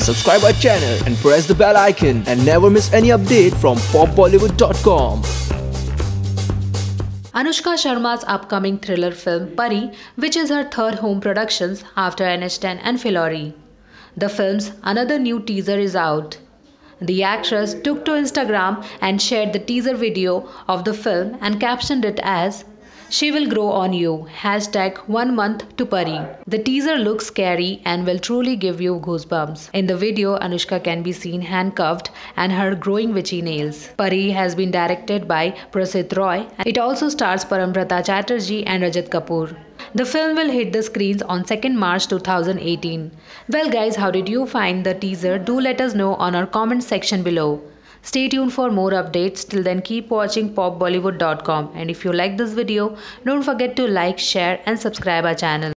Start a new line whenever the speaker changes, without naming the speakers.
subscribe our channel and press the bell icon and never miss any update from popbollywood.com.
Anushka Sharma's upcoming thriller film Pari, which is her third home productions after NH10 and Phillauri. The film's another new teaser is out. The actress took to Instagram and shared the teaser video of the film and captioned it as she will grow on you. Hashtag one month to Pari. The teaser looks scary and will truly give you goosebumps. In the video, Anushka can be seen handcuffed and her growing witchy nails. Pari has been directed by Prosit Roy. It also stars Parambrata Chatterjee and Rajat Kapoor. The film will hit the screens on 2nd March 2018. Well guys, how did you find the teaser? Do let us know on our comment section below. Stay tuned for more updates. Till then keep watching popbollywood.com and if you like this video, don't forget to like, share and subscribe our channel.